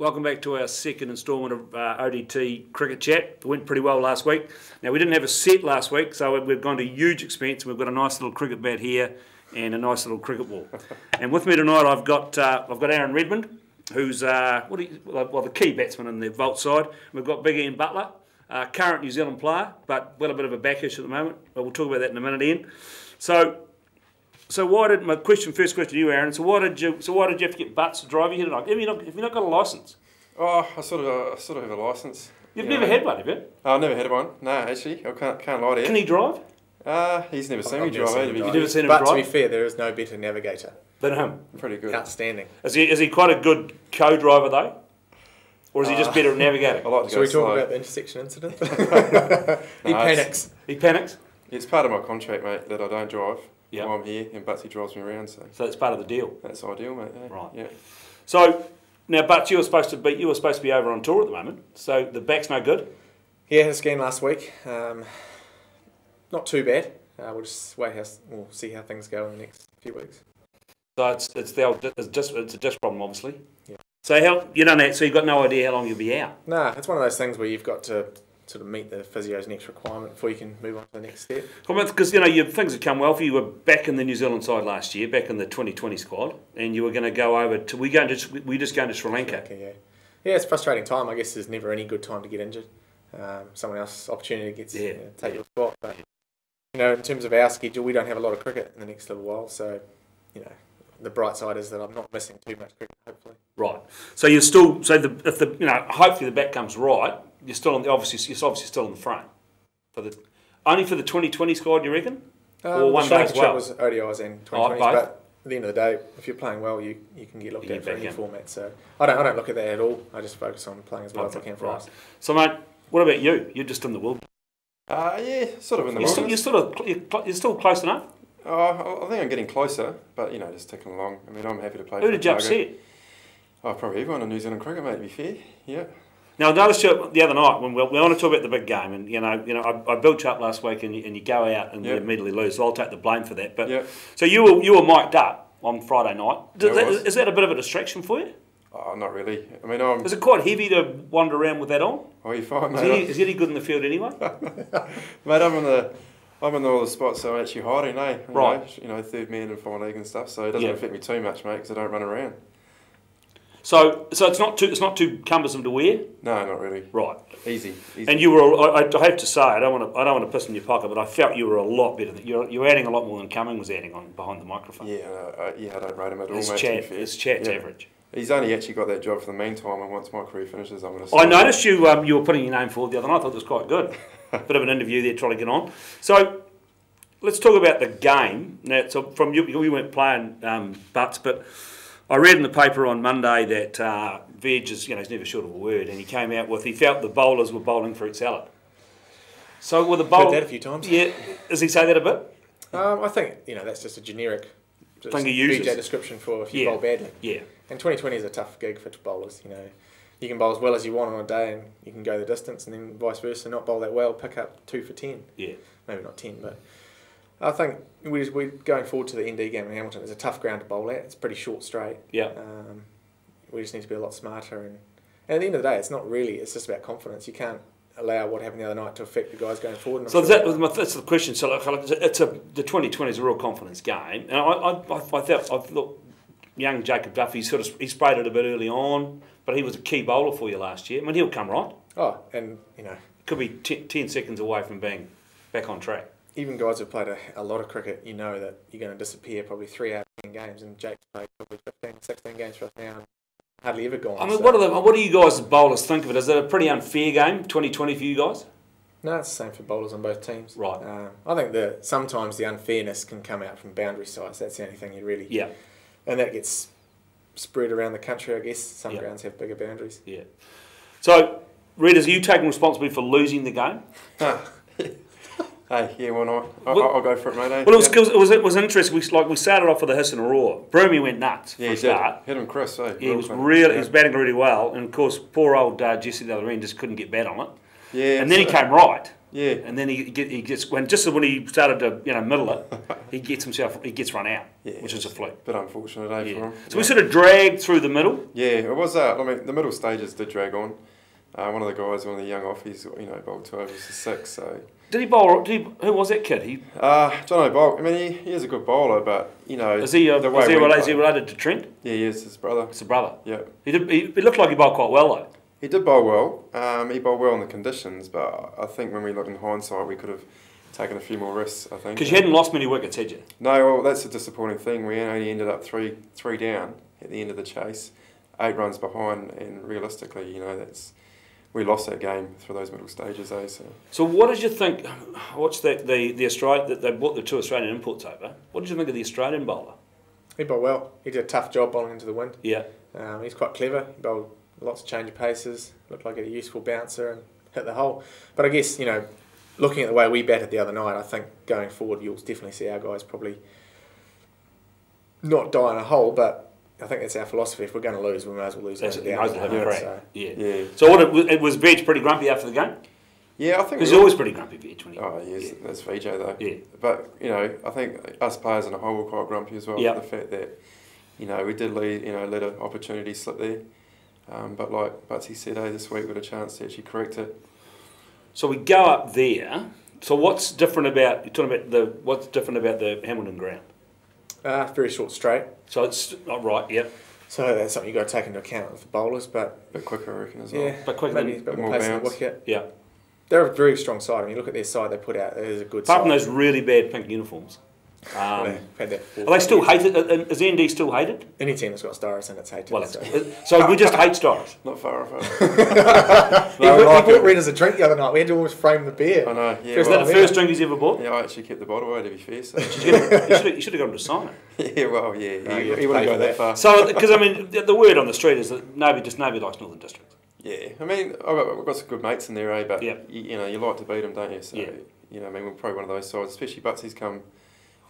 Welcome back to our second instalment of uh, ODT Cricket Chat. It went pretty well last week. Now, we didn't have a set last week, so we've gone to huge expense. We've got a nice little cricket bat here and a nice little cricket ball. and with me tonight, I've got uh, I've got Aaron Redmond, who's uh, what you, well, the key batsman in the Volt side. We've got Big Ian Butler, uh, current New Zealand player, but got a bit of a back issue at the moment. But we'll talk about that in a minute, Ian. So so why did my question? First question to you, Aaron. So why did you? So why did you have to get butts to drive you here tonight? Have you not? Have you not got a license? Oh, I sort of, uh, I sort of have a license. You've you never know. had one, have you? Oh, I've never had one. No, actually, I can't, can't lie to you. Can he drive? Uh, he's never seen me drive. Seen You've never seen him but drive? to be fair, there is no better navigator than him. Pretty good. Outstanding. Is he? Is he quite a good co-driver though? Or is he just uh, better at navigating? I like to Shall we slow. talk about the intersection incident? he no, panics. He panics. It's part of my contract, mate, that I don't drive yep. while I'm here, and Butsy drives me around. So, so it's part of the deal. That's ideal, mate. Yeah. Right. Yeah. So now, Butts, you were supposed to be you were supposed to be over on tour at the moment. So the back's no good. Yeah, had a scan last week. Um, not too bad. Uh, we'll just wait. How, we'll see how things go in the next few weeks. So it's it's the old it's just it's a disc problem, obviously. Yeah. So how you don't so you've got no idea how long you'll be out. Nah, it's one of those things where you've got to sort of meet the physio's next requirement before you can move on to the next step. Because you know your things have come well for you. You were back in the New Zealand side last year, back in the 2020 squad, and you were going to go over to we going to we just going to Sri Lanka. Sri Lanka. Yeah, yeah, it's a frustrating time. I guess there's never any good time to get injured. Um, someone else's opportunity gets yeah. you know, take your spot. But you know, in terms of our schedule, we don't have a lot of cricket in the next little while, so you know the bright side is that I'm not missing too much cricket, hopefully. Right. So you're still so the if the you know hopefully the back comes right, you're still on the obviously you're obviously still in the front for the only for the 2020 squad, you reckon? Um, or one day as well. was ODIs and 2020s, oh, but at the end of the day, if you're playing well, you, you can get looked you at for any in. format. So I don't I don't look at that at all. I just focus on playing as well okay, as I can for right. us. So mate, what about you? You're just in the world. Uh, yeah, sort of in the. You're still, you're still, you're still close enough. Oh, I think I'm getting closer, but you know, just ticking along. I mean, I'm happy to play. Who did you upset? Oh, probably everyone in New Zealand cricket, mate. To be fair, yeah. Now, I noticed you the other night when we, we want to talk about the big game, and you know, you know, I, I built you up last week, and you, and you go out and yep. you immediately lose. So I'll take the blame for that. But yep. so you were you were mic'd up on Friday night. That, is that a bit of a distraction for you? Oh, not really. I mean, I'm. Is it quite heavy to wander around with that on? Oh, you fine, mate. Is he, is he any good in the field anyway? mate, I'm in the. I'm in all the spots, so I'm actually hiding, eh? You right. Know, you know, third man in fine leg and stuff, so it doesn't affect me too much, mate, because I don't run around. So, so it's not too it's not too cumbersome to wear. No, not really. Right. Easy. easy. And you were. I, I have to say, I don't want to. I don't want to piss in your pocket, but I felt you were a lot better. Than, you're you're adding a lot more than Cumming was adding on behind the microphone. Yeah, uh, yeah. I don't rate him at all. His mate, chat, his chat's yeah. average. He's only actually got that job for the meantime, and once my career finishes, I'm going to. I noticed you. Um, you were putting your name forward the other night. I thought it was quite good. Bit of an interview there, trying to get on. So, let's talk about the game. Now, so from you, we weren't playing um, butts, but I read in the paper on Monday that uh, Veg is, you know, he's never short of a word, and he came out with he felt the bowlers were bowling fruit salad. So were the bowlers? that a few times. Yeah, does he say that a bit? Um, I think you know that's just a generic just thing he uses. Description for if you yeah. bowl badly. Yeah. And 2020 is a tough gig for bowlers. You know, you can bowl as well as you want on a day, and you can go the distance, and then vice versa, not bowl that well, pick up two for ten. Yeah. Maybe not ten, but I think we we're going forward to the ND game in Hamilton. It's a tough ground to bowl at. It's pretty short straight. Yeah. Um, we just need to be a lot smarter, and, and, at the end of the day, it's not really. It's just about confidence. You can't allow what happened the other night to affect the guys going forward. So sure that, that's the question. So like, it's a the 2020 is a real confidence game, and I I, I, I thought I thought young Jacob Duffy sort of he sprayed it a bit early on, but he was a key bowler for you last year. I mean, he'll come right. Oh, and you know, could be t- ten seconds away from being back on track even guys who've played a, a, lot of cricket, you know that you're going to disappear probably three out of ten games, and Jake's played probably 15, 16 games for us now, and hardly ever gone. I mean, so. what, are the, what do you guys as bowlers think of it? Is it a pretty unfair game, 2020 for you guys? No, it's the same for bowlers on both teams. Right. Um, I think that sometimes the unfairness can come out from boundary size. That's the only thing you really. Yeah. And that gets spread around the country, I guess. Some yeah. grounds have bigger boundaries. Yeah. So, Readers, are you taking responsibility for losing the game? Hey, yeah, why not? I, will I'll go for it, mate. Eh? Well, it was, yeah. it was it was interesting. We like we started off with a hiss and a roar. Broomy went nuts. Yeah, he start. Hit him, Chris. Eh? Yeah, he was really yeah. he was batting really well, and of course, poor old uh, Jesse the other end just couldn't get bat on it. Yeah, and then he came right. Yeah. And then he, get, he gets when just when he started to you know middle it, he gets himself he gets run out, Yeah, which is a fluke. Bit unfortunate, eh, for him. So we sort of dragged through the middle. Yeah, it was. Uh, I mean, the middle stages did drag on. Uh, one of the guys, one of the young offies, you know, bowled two overs to six. So, Did he bowl? Did he, who was that kid? He uh, Jono Boult. I mean, he, he is a good bowler, but you know, is he? Uh, the way is, he related, is he related to Trent? Yeah, he is his brother. It's a brother. Yeah, He did. He, he looked like he bowled quite well though. he did bowl well. Um, he bowled well in the conditions, but I think when we look in hindsight, we could have taken a few more risks. I think Because you hadn't lost many wickets, had you? No, well, that's a disappointing thing. We only ended up three three down at the end of the chase, eight runs behind, and realistically, you know, that's we lost that game through those middle stages. Eh? So So what did you think? What's that? The the Australian that they brought the two Australian imports over. What did you think of the Australian bowler? He bowled well. He did a tough job bowling into the wind. Yeah. Um, he's quite clever. He bowled lots of change of paces. Looked like a useful bouncer and hit the hole. But I guess you know, looking at the way we batted the other night, I think going forward you'll definitely see our guys probably not die in a hole. But I think that's our philosophy. If we're going to lose, we might as well lose. That's over it. You might as well have a Yeah. crack. So, Yeah. yeah, So what? It, it was Veg pretty grumpy after the game yeah, I think because we he's always pretty grumpy, Veg. When he, Oh, yes, yeah. that's VJ though. Yeah. But you know, I think us players in a whole were quite grumpy as well. Yeah. with The fact that you know we did lead, you know, let an opportunity slip there. Um, but like Butsy said, hey, this week we got a chance to actually correct it. So we go up there. So what's different about you're talking about the what's different about the Hamilton ground? Uh, very short straight. So it's not right. Yep. So that's something you've got to take into account for bowlers. But A bit quicker, I reckon, as well. yeah, But quicker maybe than- a bit bit more more pace in the bounce. wicket. Yeah. They're a very strong side. I mean, look at their side they put out. It is a good Apart from side. those really bad pink uniforms. Um, They've had that for are they still years. hated? uh, Is ND still hated? Any team that's got stars in it's hated. Well, so. it's, so we just hate stars. Not far off. he, it. bought, No, he like bought it. Red as a drink the other night. We had to almost frame the beer. I know. Yeah, Is well, that the yeah. first drink he's ever bought? yeah, I actually kept the bottle away to be fair. So. You should have, you should have got him to sign it. yeah, well, yeah, No, he, he wouldn't go that that. far. So, because I mean, the, the word on the street is that nobody just nobody likes Northern Districts. Yeah, I mean, I've got, I've got some good mates in there, eh? But Yeah. you, you know, you like to beat them, don't you? So Yeah. you know, I mean, we're probably one of those sides, especially Butsy's come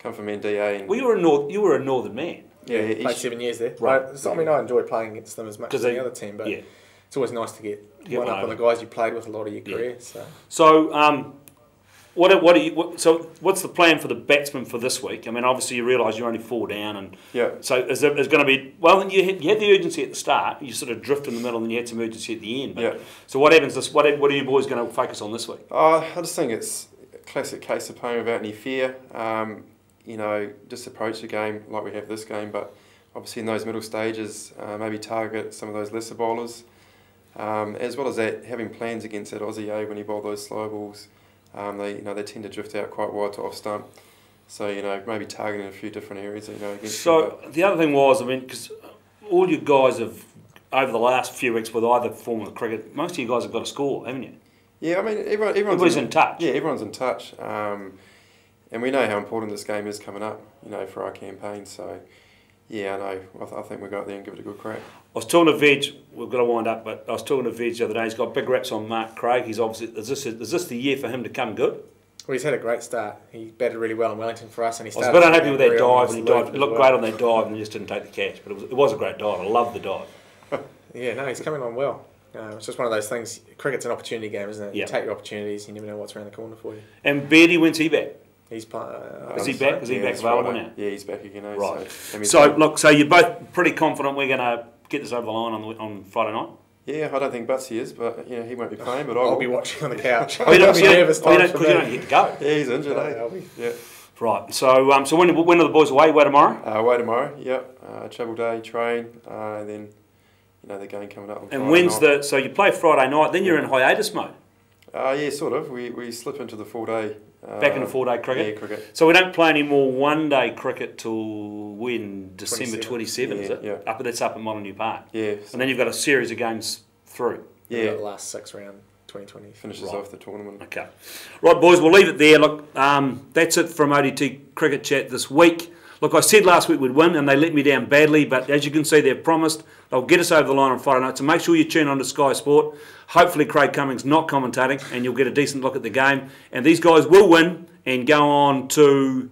come from NDA and Well, you were a north, you were a Northern man. yeah, he- Played seven years there. Right. Right. So, I mean, I enjoy playing against them as much as they- any other team, but Yeah. it's always nice to get, Get one one up on the guys you played with a lot of your Yeah. career. So So, um, what what do you? What, so, what's the plan for the batsmen for this week? I mean, obviously you realise you're only four down, and yeah. so is there is going to be? Well, then you had, you had the urgency at the start. You sort of drift in the middle, and then you had some urgency at the end. But, Yeah. So what happens? This what what are you boys going to focus on this week? Uh, I just think it's a classic case of playing without any fear. Um, you know, just approach the game like we have this game, but obviously in those middle stages, uh, maybe target some of those lesser bowlers. Um, as well as that, having plans against that Aussie A when you bowl those slow balls, um, they you know they tend to drift out quite wide to off stump. So you know maybe targeting a few different areas. You know against them, So the other thing was, I mean, because all you guys have over the last few weeks with either form of cricket, most of you guys have got a score, haven't you? Yeah, I mean, everyone, everyone's Everybody's in touch. Yeah, everyone's in touch, um, and we know how important this game is coming up. You know, for our campaign. So, yeah, I know. I, th- I think we will go out there and give it a good crack. I was talking to Veg. We've got to wind up, but I was talking to Veg the other day. He's got big reps on Mark Craig. He's obviously is this is this the year for him to come good? well, he's had a great start. He batted really well in Wellington for us, and he I was a bit unhappy with that very dive, and he dived. It looked well. great on that dive, and he just didn't take the catch. But it was, it was a great dive. I love the dive. Yeah, no, he's coming on well. Uh, it's just one of those things. Cricket's an opportunity game, isn't it? Yeah. You take your opportunities. You never know what's around the corner for you. And Beardy, when's he back? He's playing. Uh, Is he so- back? Is he yeah, back available Friday. now? Yeah, he's back again. Eh? Right. So, So look, so you're both pretty confident we're going to get this over the line on the, on Friday night. yeah, I don't think Butsy is, but you know he won't be playing. But I I'll be watching on the couch. Oh, you don't, I'll be nervous oh, you don't, you don't get to go. Yeah, he's injured. No, eh? I'll be- Yeah. Right. So um, so when when are the boys away? Away tomorrow. Uh, away tomorrow. Yep. Uh, travel day, train, uh, and then you know the game coming up. On And Friday when's night. the so you play Friday night? Then you're in hiatus mode. Uh, yeah, sort of. We, we slip into the four day. Uh, Back in the four day cricket. Yeah, cricket. So we don't play any more one day cricket till when December 27. twenty seven, is it? yeah. Up that's up at Molyneux Park. Yeah. And then you've got a series of games through. Yeah. the last six round, 2020. Finishes Right. off the tournament. Okay. Right, boys, we'll leave it there. Look, um, that's it from ODT Cricket Chat this week. Look, I said last week we'd win, and they let me down badly, but as you can see, they've promised they'll get us over the line on Friday night. So make sure you tune on to Sky Sport. Hopefully, Craig Cumming's not commentating, and you'll get a decent look at the game. And these guys will win and go on to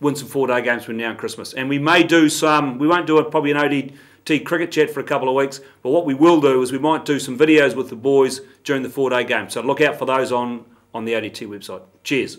win some four day games between now and Christmas. And we may do some, we won't do a, probably an ODT cricket chat for a couple of weeks, but what we will do is we might do some videos with the boys during the four day game. So look out for those on on the ODT website. Cheers.